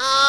Oh!